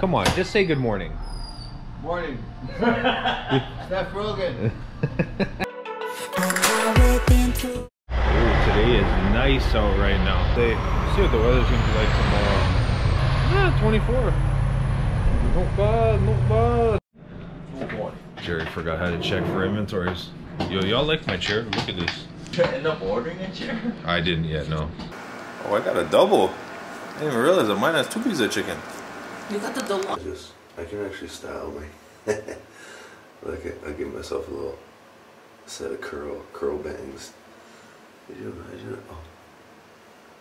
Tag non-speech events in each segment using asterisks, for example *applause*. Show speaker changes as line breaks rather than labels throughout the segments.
Come on, just say good morning.
Morning. *laughs* Steph Rogan.
And now we've been through.
Ooh, today is nice out right now. They see what the weather's gonna be like tomorrow. Yeah, 24. Not bad, not bad. Jerry forgot how to check for inventories. Yo, y'all like my chair? Look at this.
Did you end up ordering a chair?
I didn't yet, no.
Oh, I got a double. I didn't even realize that mine has two pieces of chicken.
You got the double.
I just, I can actually style my, *laughs* like I, I give myself a little set of curl, curl bangs. Did you imagine? Oh,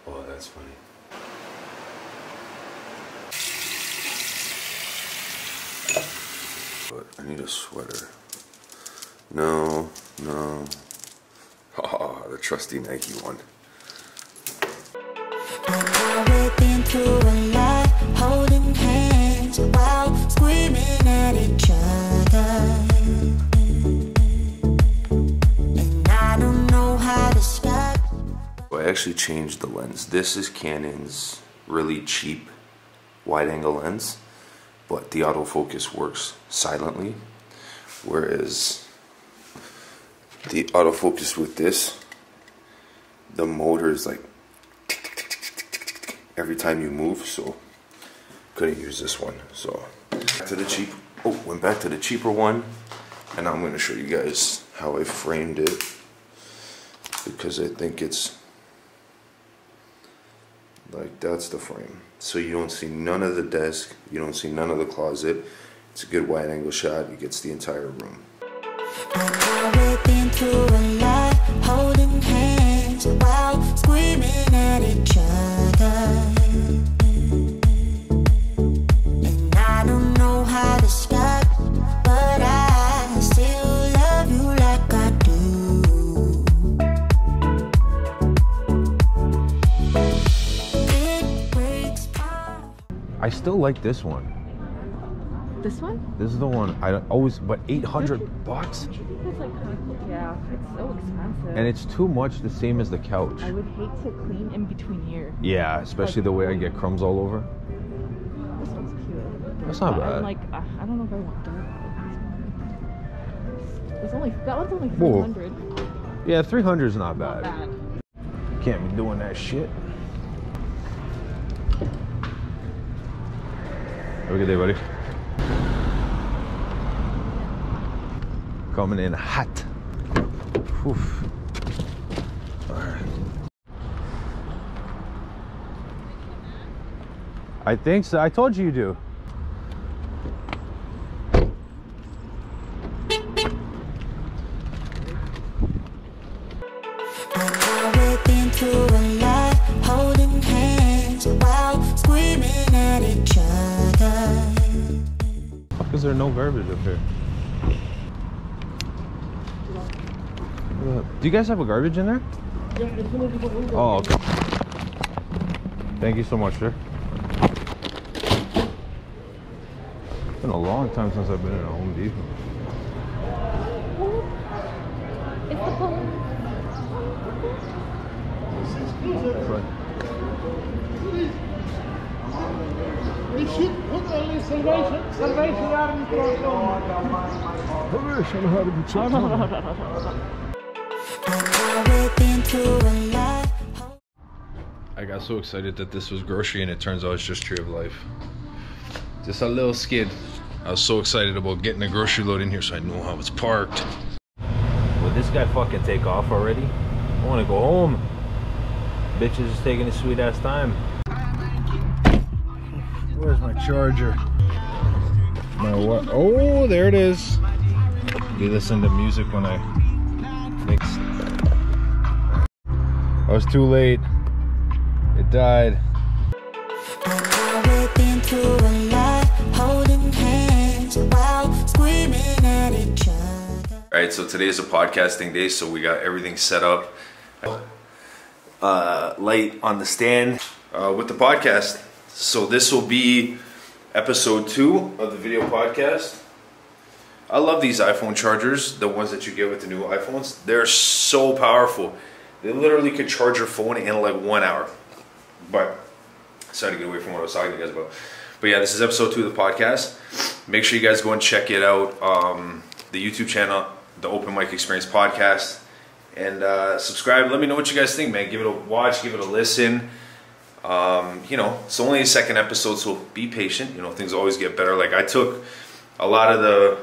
oh, that's funny. I need a sweater. No, no. *laughs* Ah, the trusty Nike one.
I
actually changed the lens. This is Canon's really cheap wide angle lens, but the autofocus works silently. Whereas the autofocus with this, the motor is like every time you move, so couldn't use this one. So to the cheap. Oh, went back to the cheaper one, and I'm going to show you guys how I framed it because I think it's like that's the frame. So you don't see none of the desk, you don't see none of the closet. It's a good wide angle shot. It gets the entire room.
And now we've been through a lot, hands while screaming at each other. Still like
this one.
This one?
This is the one I always, but 800 bucks?
It's like kind of. Yeah, it's so expensive.
And it's too much the same as the couch.
I would hate to clean in between here.
Yeah, especially the way I get crumbs all over.
This one's cute.
That's not bad.
I'm like, uh, I don't know if I want dark. It's only that one's only
Whoa.
300.
Yeah, 300 is not
Not
bad.
bad.
Can't be doing that shit. Have a good day, buddy. Coming in hot. Oof. I think so. I told you you do.
Through a
is there no garbage up here? Uh, Do you guys have a garbage in there? Oh, okay. Thank you so much, sir. It's been a long time since I've been in a Home Depot.
It's the
And now we've been through a lot.
I got so excited that this was grocery and it turns out it's just Tree of Life. Just a little skid. I was so excited about getting a grocery load in here so I know how it's parked. Will this guy fucking take off already? I wanna go home. Bitches is taking a sweet ass time. Where's my charger? My what? Oh, there it is. We listen to music when I mix. I was too late. It died.
And now we've been through a lot, holding hands while screaming at each other.
All right, so today is a podcasting day, so we got everything set up. Uh, light on the stand uh, with the podcast. So this will be episode two of the video podcast.
I love these iPhone chargers, the ones that you get with the new iPhones. They're so powerful. They literally could charge your phone in like one hour. But sorry to get away from what I was talking to you guys about. But yeah, this is episode two of the podcast. Make sure you guys go and check it out. Um, the YouTube channel, the Open Mic Experience podcast, and uh, subscribe. Let me know what you guys think, man. Give it a watch, give it a listen. Um, you know, it's only a second episode, so be patient. You know, things always get better. Like I took a lot of the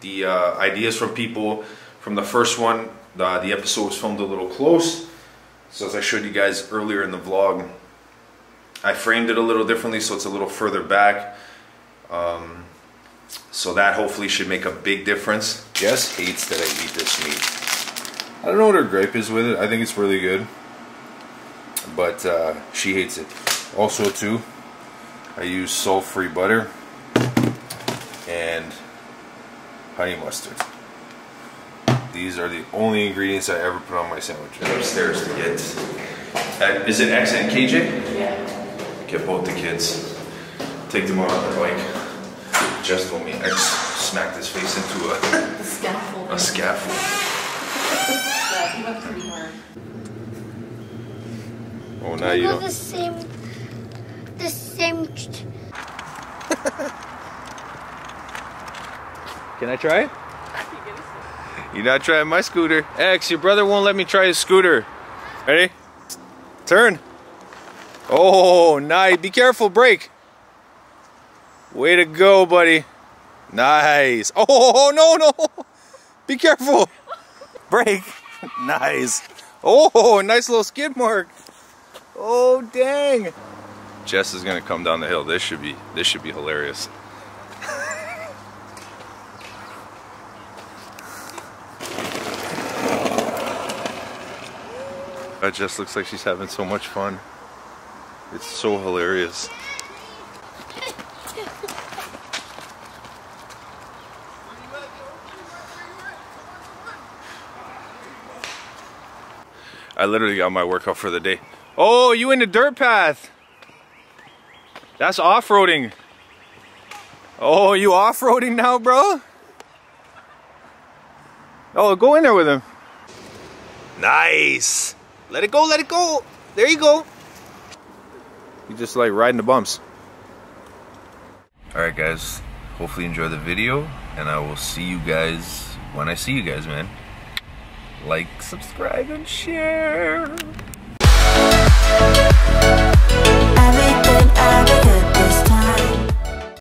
the uh, ideas from people from the first one. The, the episode was filmed a little close, so as I showed you guys earlier in the vlog, I framed it a little differently, so it's a little further back. Um, so that hopefully should make a big difference. Jess hates that I eat this meat. I don't know what her gripe is with it. I think it's really good, but uh, she hates it. Also, too, I use salt-free butter and honey mustard. These are the only ingredients I ever put on my sandwich. Upstairs to get. Uh, is it X and KJ?
Yeah.
Get both the kids. Take them out on the bike. Jess told me X smacked his face into a, *laughs*
The scaffold.
a scaffold. *laughs*
Yeah, he went pretty hard.
Oh, now you
Go
don't.
the same, the same. *laughs*
Can I try it? You're not trying my scooter. X, your brother won't let me try his scooter. Ready? Turn. Oh, nice. Be careful, brake. Way to go, buddy. Nice. Oh, no, no. *laughs* Be careful. Brake. *laughs* Nice. Oh, nice little skid mark. Oh, dang. Jess is gonna come down the hill. This should be this should be hilarious. That just looks like she's having so much fun. It's so hilarious. I literally got my workout for the day. Oh, you in the dirt path. That's off-roading. Oh, you off-roading now, bro? Oh, go in there with him. Nice. Let it go, let it go. There you go. You just like riding the bumps. All right, guys. Hopefully you enjoy the video, and I will see you guys when I see you guys, man. Like, subscribe, and share. Bye.